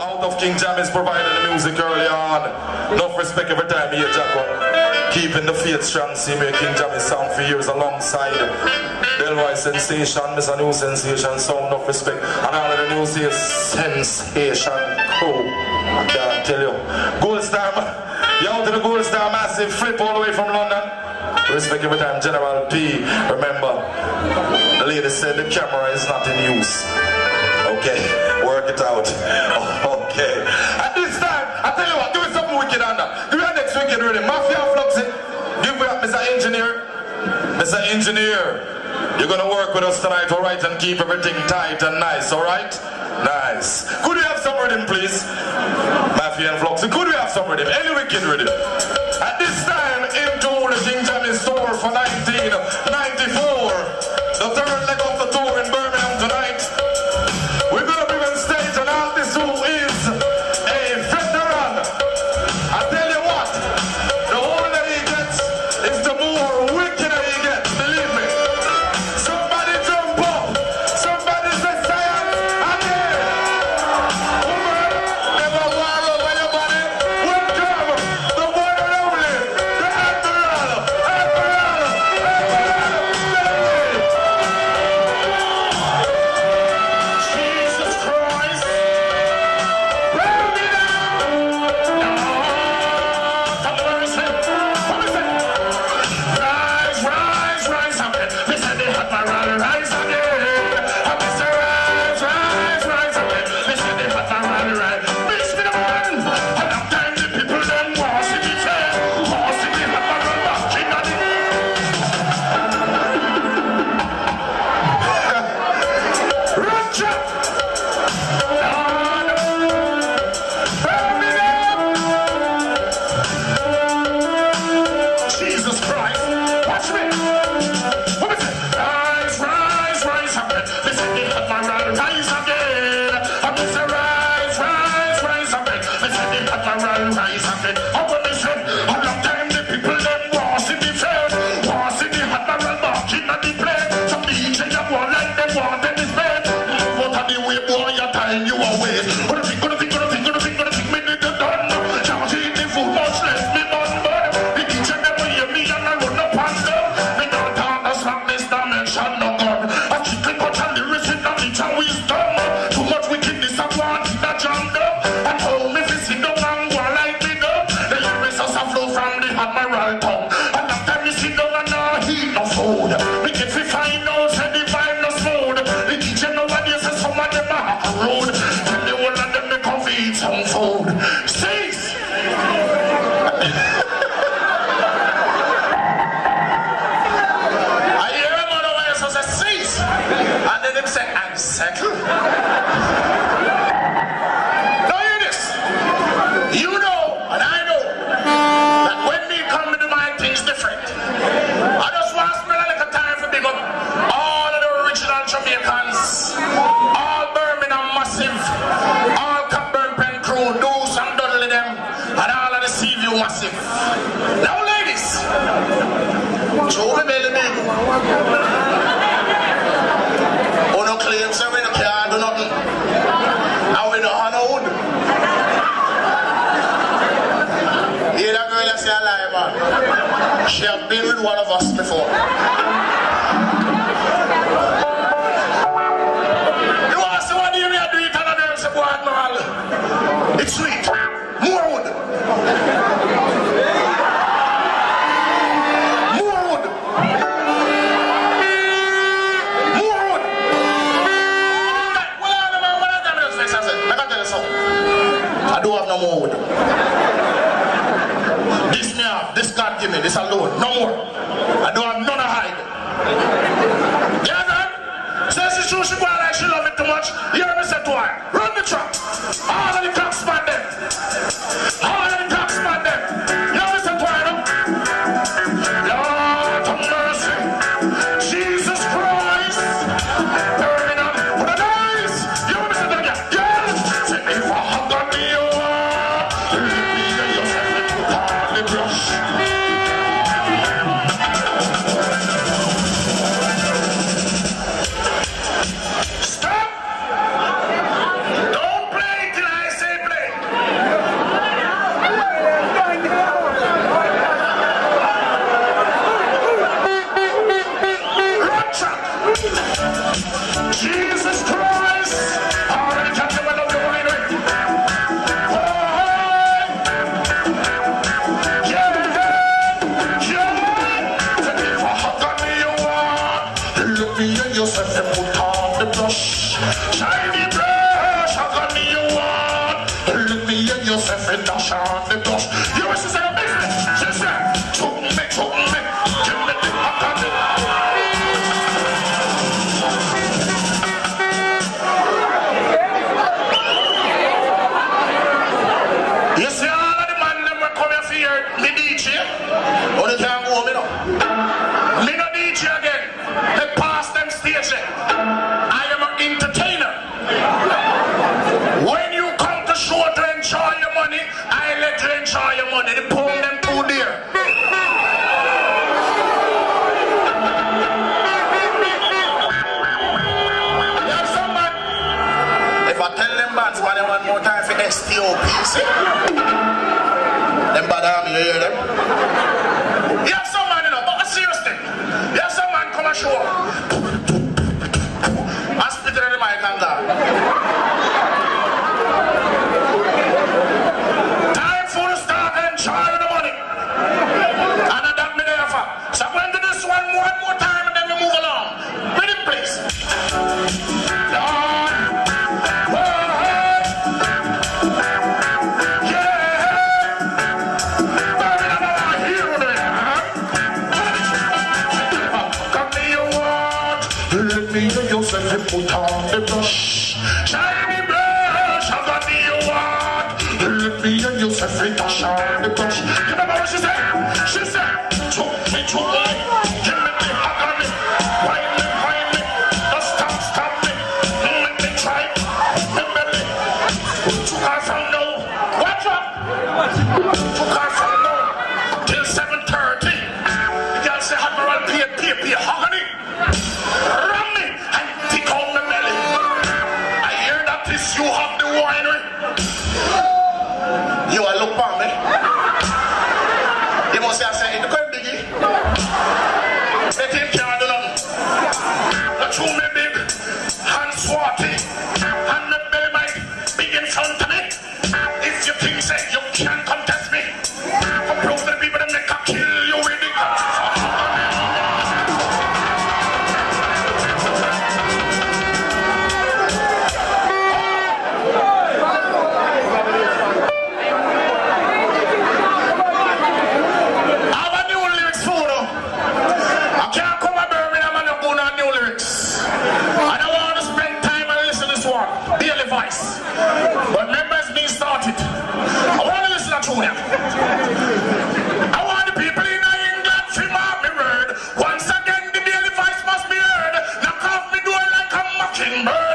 out of King Jammy's providing the music early on. Enough respect every time you hear Jacko. Keeping the faith strong, see me King Jammy's sound for years alongside Delroy Sensation, Miss a New Sensation, sound of respect. And all of the news is Sensation Crew. I can't tell you. Gold Star, you out to the Gold Star Massive flip all the way from London. Respect every time, General P. Remember, the lady said the camera is not in use. engineer, you're going to work with us tonight, all right, and keep everything tight and nice, all right? Nice. Could we have some rhythm, please? Mafia and Floxy, could we have some rhythm? Any wicked rhythm? At this time, into the King Jammy's store for 1994. The third leg from the Admiral Tongue. And after me sit down and I heat no food. Me get to find out one of us before. It's sweet. More wood. More wood. More wood. I do have no more wood. This now, this God me this alone, no more. I don't have none to hide. Yeah, man. Says it's true, she quite like she love it too much. You hear me say to her, run the track. All of the cops, man, them. She the. you to think I shine the crush. You know what she said? She said. Edinburgh.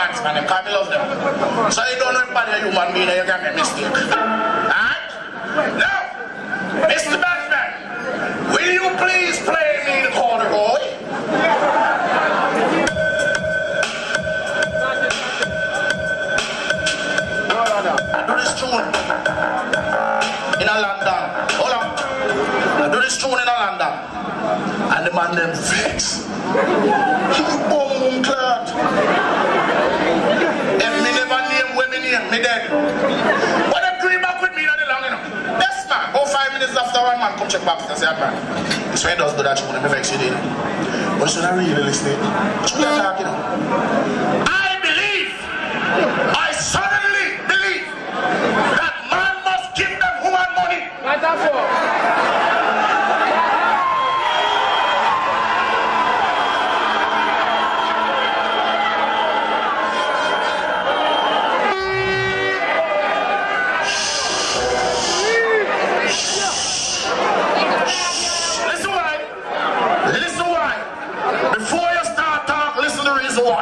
plants, man. You can't love them. So you don't know if you're a human being you can make mistake. Alright? Now, Mr. Batman, will you please play me the corner boy? in a London. Hold on. I do this tune in a London. And the man them flex. Come check back and say, man, this man does do that, you want to you, you know. But should I really listen? Should you know? I believe, I suddenly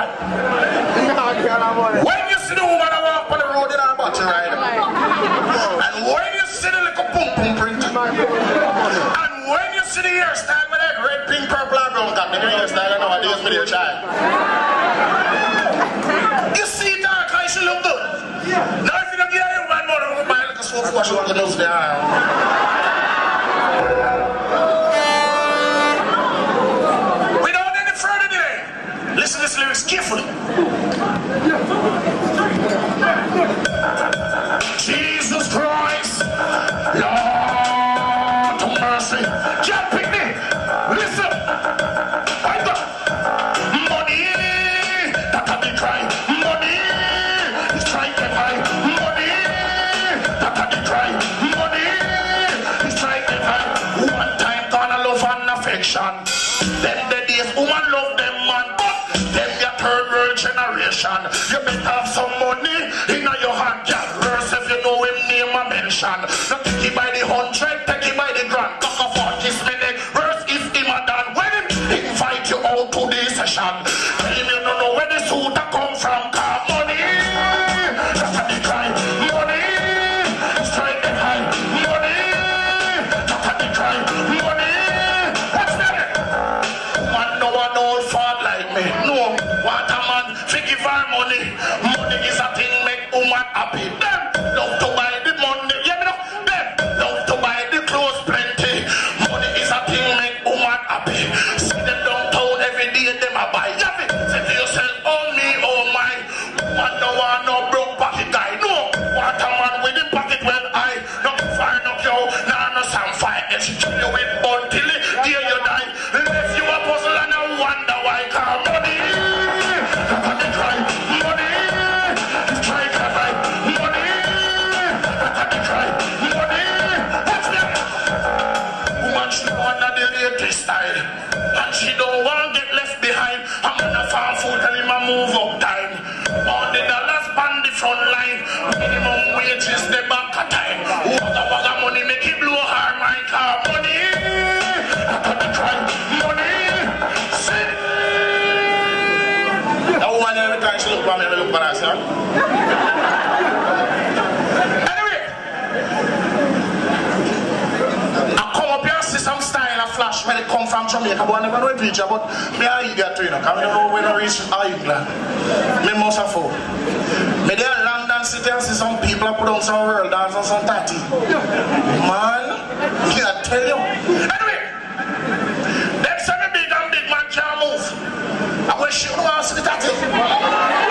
the. When you see the woman that walk on the road in her body ride, and when you see the little pum pum print, and when you see the hairstyle with that red, pink, purple, and brown cat, the new hairstyle nowadays with your child. You see that, how she look good. Now if you don't get a woman more, my little soap wash on the nose there. Without You better have some money in your hand, girl. Verse if you know him name a mention. Not take it by the hundred, take it by the grand. Talk of what this minute. Verse is him done. When him invite you out to the session, on the front line. Minimum wage is the back time. Wagga wagga money make it blow her mind. Car money, I got the crime. Money, see. That woman every time she look at me, I look at her, sir. Anyway, I come up here and see some style when it come from Jamaica, but I never know a preacher, but me are eager to, you know, because I don't know when I reach England. Me must have four. Me there in London City and see some people put on some world dance and some tatty. Man, I tell you. Anyway, them say me big and big man can't move. I wish you know how to see the tatty.